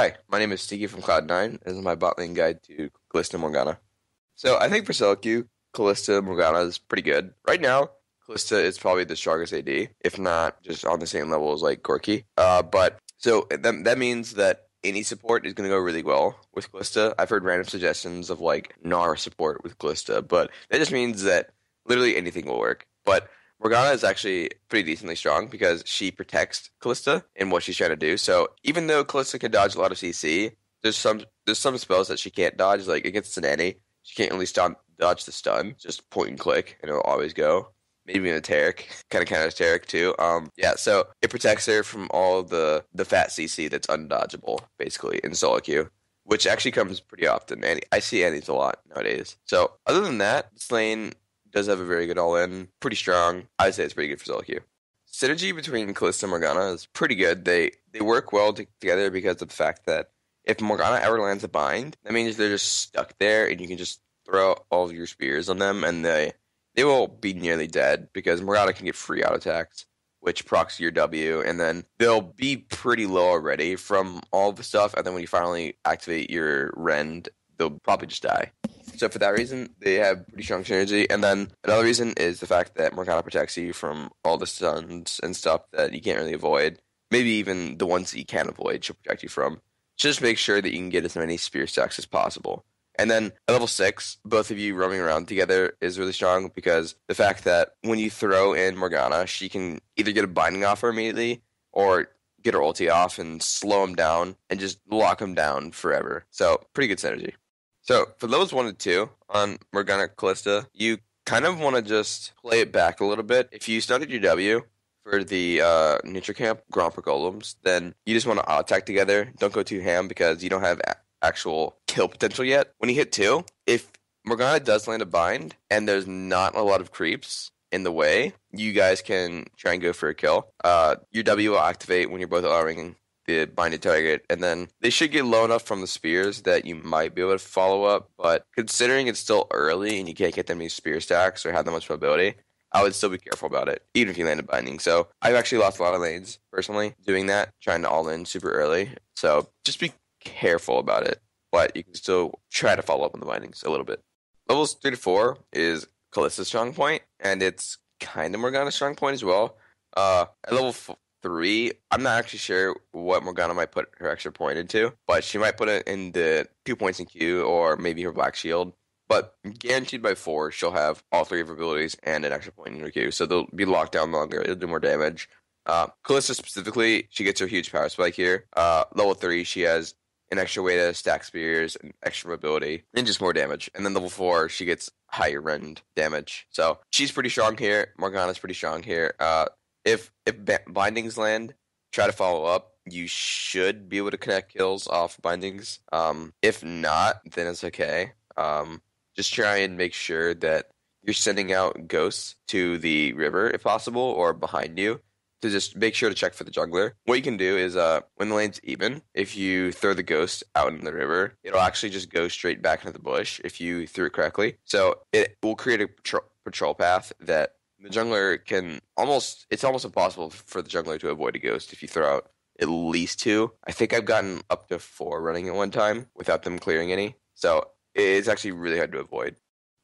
Hi, my name is Sneaky from Cloud9. This is my bot lane guide to Kalista Morgana. So I think for solo queue, Kalista Morgana is pretty good. Right now, Kalista is probably the strongest AD, if not just on the same level as like Corki. Uh, but so that, that means that any support is going to go really well with Kalista. I've heard random suggestions of like Gnar support with Kalista, but that just means that literally anything will work. But Morgana is actually pretty decently strong because she protects Kalista in what she's trying to do. So even though Kalista can dodge a lot of CC, there's some there's some spells that she can't dodge. Like against an Annie, she can't really stun, dodge the stun, just point and click, and it'll always go. Maybe even a Taric, kind of kind of Taric too. Um, yeah, so it protects her from all the the fat CC that's undodgeable, basically in solo queue, which actually comes pretty often. Annie, I see Annie's a lot nowadays. So other than that, this lane does have a very good all in, pretty strong. I'd say it's pretty good for queue. Synergy between Kalista and Morgana is pretty good. They they work well together because of the fact that if Morgana ever lands a bind, that means they're just stuck there, and you can just throw all of your spears on them, and they they will be nearly dead because Morgana can get free auto attacks, which procs your W, and then they'll be pretty low already from all the stuff, and then when you finally activate your rend, they'll probably just die. So for that reason, they have pretty strong synergy. And then another reason is the fact that Morgana protects you from all the stuns and stuff that you can't really avoid. Maybe even the ones that you can't avoid, she'll protect you from. Just make sure that you can get as many spear stacks as possible. And then at level six, both of you roaming around together is really strong because the fact that when you throw in Morgana, she can either get a binding off her immediately or get her ulti off and slow him down and just lock him down forever. So pretty good synergy. So for those one and two on Morgana Kalista, you kind of want to just play it back a little bit. If you started your W for the uh, Camp Grand Golems, then you just want to attack together. Don't go too ham because you don't have a- actual kill potential yet. When you hit two, if Morgana does land a bind and there's not a lot of creeps in the way, you guys can try and go for a kill. Uh, your W will activate when you're both allowing the binded target, and then they should get low enough from the spears that you might be able to follow up. But considering it's still early and you can't get them many spear stacks or have that much mobility, I would still be careful about it, even if you landed binding. So I've actually lost a lot of lanes personally doing that, trying to all in super early. So just be careful about it, but you can still try to follow up on the bindings a little bit. Levels three to four is Kalista's strong point, and it's kind of Morgana's strong point as well. Uh, at level f- three. I'm not actually sure what Morgana might put her extra point into, but she might put it in the two points in Q or maybe her Black Shield. But guaranteed by four, she'll have all three of her abilities and an extra point in her Q. So they'll be locked down longer. It'll do more damage. Uh, Kalista specifically, she gets her huge power spike here. Uh, level three, she has an extra way to stack spears, and extra mobility, and just more damage. And then level four, she gets higher rend damage. So she's pretty strong here. Morgana's pretty strong here. Uh, if if bindings land, try to follow up. You should be able to connect kills off bindings. Um, if not, then it's okay. Um, just try and make sure that you're sending out ghosts to the river if possible or behind you to just make sure to check for the jungler. What you can do is uh, when the lane's even, if you throw the ghost out in the river, it'll actually just go straight back into the bush if you threw it correctly. So it will create a patrol, patrol path that the jungler can almost it's almost impossible for the jungler to avoid a ghost if you throw out at least two. I think I've gotten up to four running at one time without them clearing any. So it's actually really hard to avoid.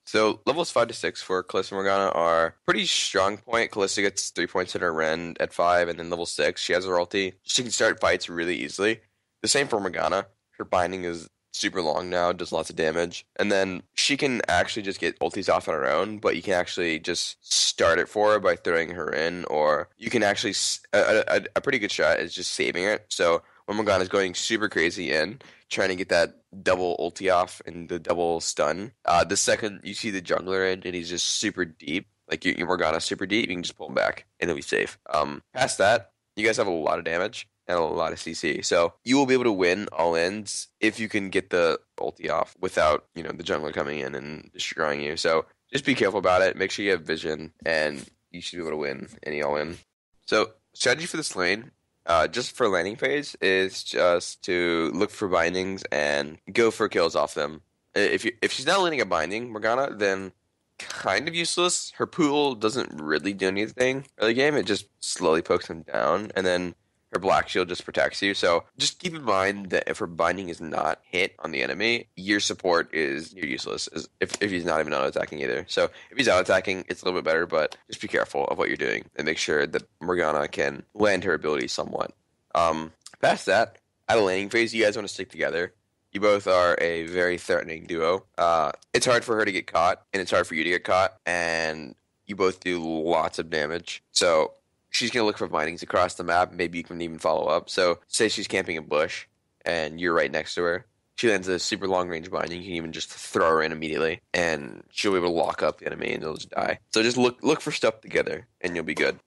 So levels five to six for Kalista Morgana are pretty strong point. Kalista gets three points in her rend at five, and then level six, she has her ulti. She can start fights really easily. The same for Morgana. Her binding is super long now, does lots of damage. And then she can actually just get ultis off on her own, but you can actually just start it for her by throwing her in, or you can actually, a, a, a pretty good shot is just saving it. So when Morgana is going super crazy in, trying to get that double ulti off and the double stun, uh, the second you see the jungler in and he's just super deep, like your, your Morgana super deep, you can just pull him back and he'll be safe. Um, past that, you guys have a lot of damage and a lot of CC. So you will be able to win all ends if you can get the ulti off without, you know, the jungler coming in and destroying you. So just be careful about it. Make sure you have vision and you should be able to win any all in. So strategy for this lane, uh, just for landing phase, is just to look for bindings and go for kills off them. If you if she's not landing a binding, Morgana, then kind of useless. Her pool doesn't really do anything early game. It just slowly pokes them down, and then her black shield just protects you. So just keep in mind that if her binding is not hit on the enemy, your support is you're useless. If, if he's not even auto attacking either. So if he's out attacking, it's a little bit better, but just be careful of what you're doing and make sure that Morgana can land her ability somewhat. Um, past that, at a laning phase, you guys want to stick together. You both are a very threatening duo. Uh, it's hard for her to get caught, and it's hard for you to get caught, and you both do lots of damage. So she's going to look for bindings across the map. Maybe you can even follow up. So say she's camping a bush, and you're right next to her. She lands a super long range binding. You can even just throw her in immediately, and she'll be able to lock up the enemy, and they'll just die. So just look look for stuff together, and you'll be good.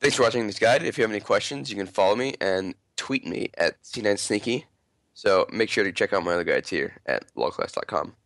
Thanks for watching this guide. If you have any questions, you can follow me and tweet me at C9Sneaky. So make sure to check out my other guides here at lolclass.com.